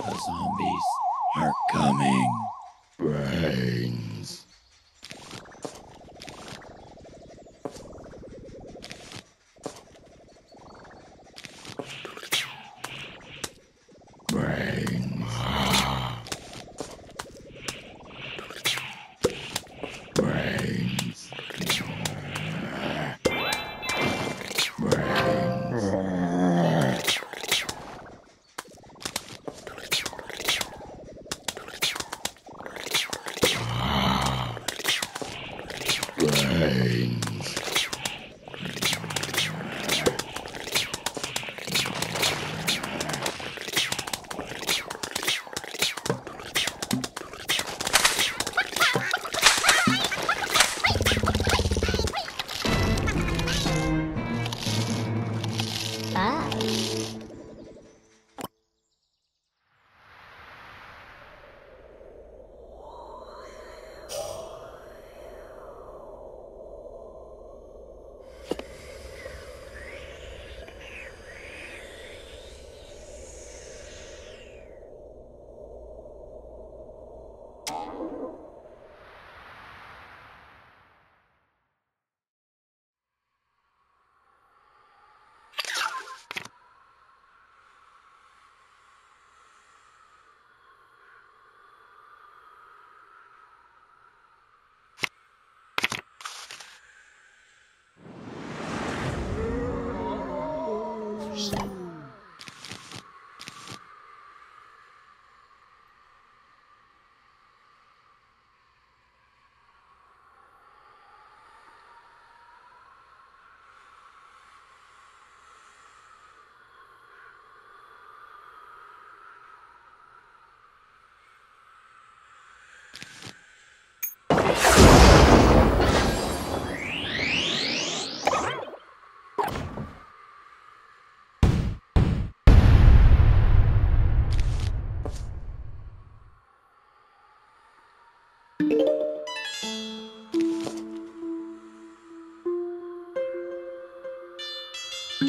The zombies are coming. Rain.